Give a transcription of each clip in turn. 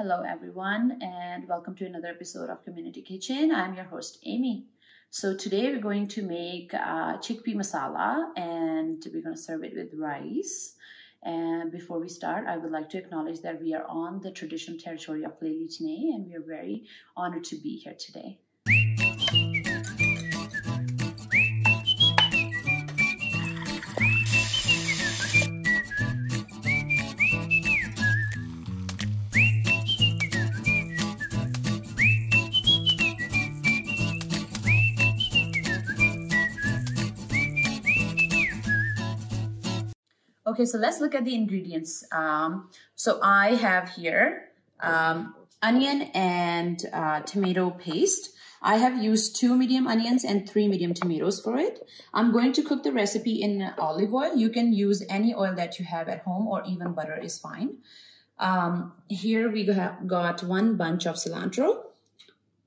Hello, everyone, and welcome to another episode of Community Kitchen. I'm your host, Ammy. So today we're going to make uh, chickpea masala and we're going to serve it with rice. And before we start, I would like to acknowledge that we are on the traditional territory of Lheidli T'enneh and we are very honored to be here today. Okay, so let's look at the ingredients. Um, so I have here um, onion and uh, tomato paste. I have used two medium onions and three medium tomatoes for it. I'm going to cook the recipe in olive oil. You can use any oil that you have at home or even butter is fine. Um, here we have got one bunch of cilantro,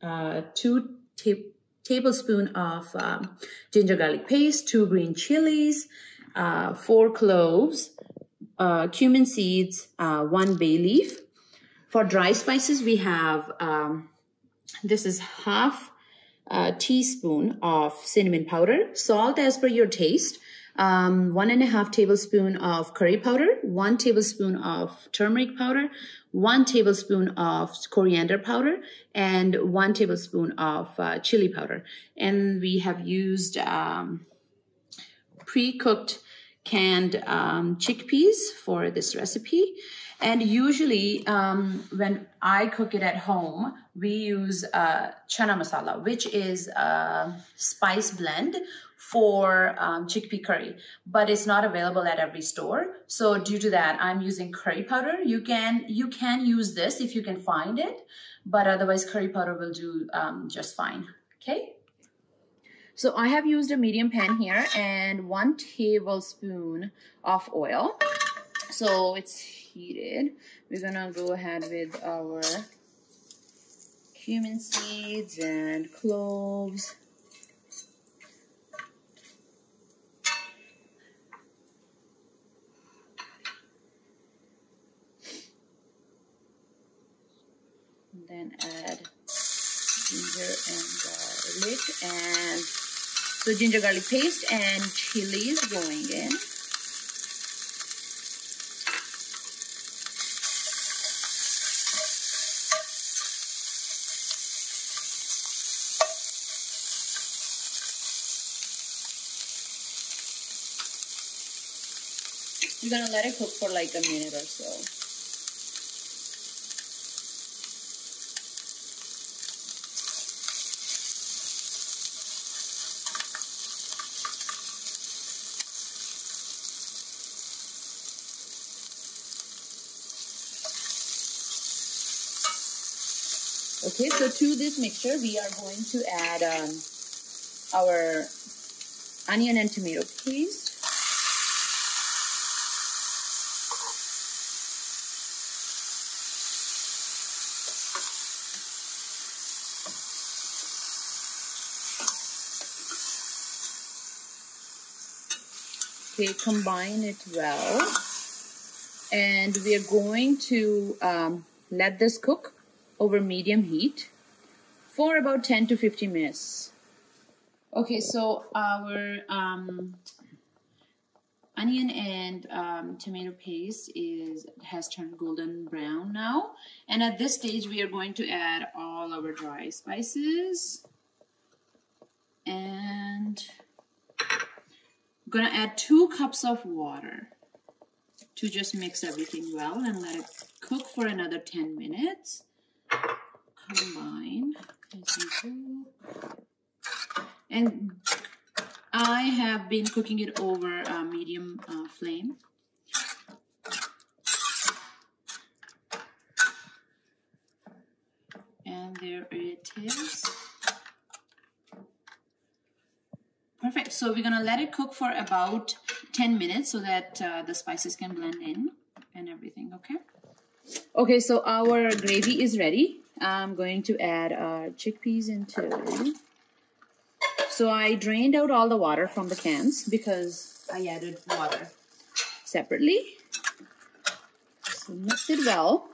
uh, two ta tablespoon of um, ginger garlic paste, two green chilies, uh, four cloves, uh, cumin seeds, uh, one bay leaf. For dry spices, we have, um, this is half a teaspoon of cinnamon powder, salt as per your taste, um, one and a half tablespoon of curry powder, one tablespoon of turmeric powder, one tablespoon of coriander powder, and one tablespoon of uh, chili powder. And we have used um, pre-cooked canned um, chickpeas for this recipe. And usually um, when I cook it at home, we use uh, chana masala, which is a spice blend for um, chickpea curry, but it's not available at every store. So due to that, I'm using curry powder. You can, you can use this if you can find it, but otherwise curry powder will do um, just fine, okay? So I have used a medium pan here and one tablespoon of oil. So it's heated. We're gonna go ahead with our cumin seeds and cloves. And then add ginger and garlic and so ginger garlic paste and chilies going in. You're gonna let it cook for like a minute or so. Okay, so to this mixture, we are going to add um, our onion and tomato paste. Okay, combine it well. And we are going to um, let this cook over medium heat for about 10 to 15 minutes. Okay, so our um, onion and um, tomato paste is has turned golden brown now. And at this stage, we are going to add all our dry spices. And I'm gonna add two cups of water to just mix everything well and let it cook for another 10 minutes combine and I have been cooking it over a medium uh, flame. And there it is. Perfect. So we're gonna let it cook for about 10 minutes so that uh, the spices can blend in and everything okay? Okay, so our gravy is ready. I'm going to add our chickpeas into. So I drained out all the water from the cans because I added water separately. So mix it well.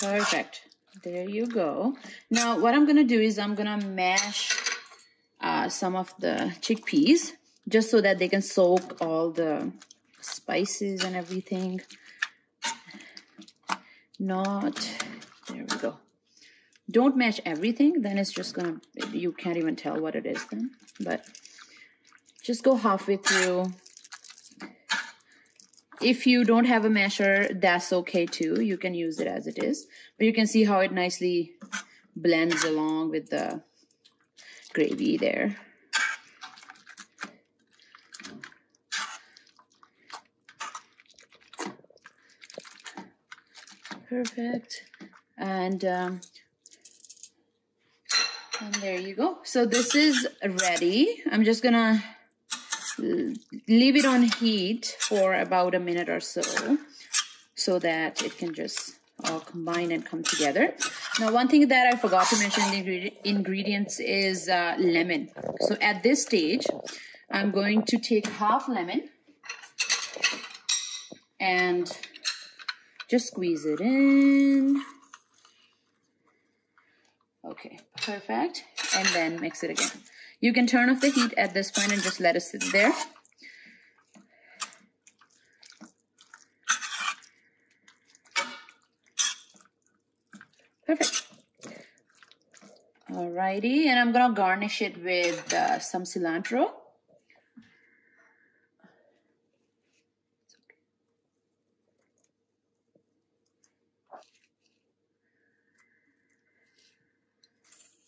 Perfect. There you go. Now what I'm going to do is I'm going to mash uh, some of the chickpeas just so that they can soak all the spices and everything. Not, there we go. Don't mash everything, then it's just gonna, you can't even tell what it is then. But just go halfway through. If you don't have a masher, that's okay too. You can use it as it is. But you can see how it nicely blends along with the gravy there. Perfect. And, um, and there you go. So this is ready. I'm just gonna leave it on heat for about a minute or so so that it can just all combine and come together. Now, one thing that I forgot to mention in the ingredients is uh, lemon. So at this stage, I'm going to take half lemon and just squeeze it in. Okay, perfect. And then mix it again. You can turn off the heat at this point and just let it sit there. Perfect. Alrighty, and I'm gonna garnish it with uh, some cilantro.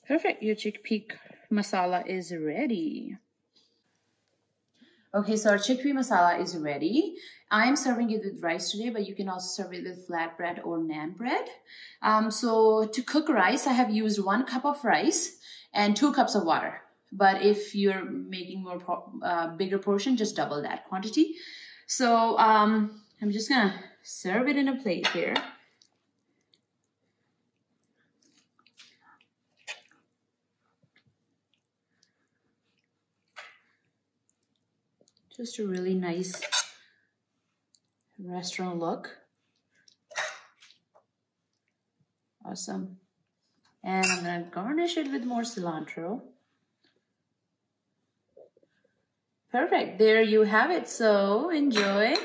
Perfect, your chickpea masala is ready. Okay, so our chickpea masala is ready. I'm serving it with rice today, but you can also serve it with flatbread or naan bread. Um, so to cook rice, I have used one cup of rice and two cups of water. But if you're making more uh, bigger portion, just double that quantity. So um, I'm just gonna serve it in a plate here. Just a really nice restaurant look. Awesome. And I'm to garnish it with more cilantro. Perfect. There you have it. So enjoy.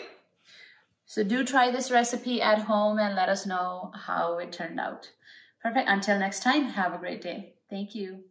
So do try this recipe at home and let us know how it turned out. Perfect. Until next time, have a great day. Thank you.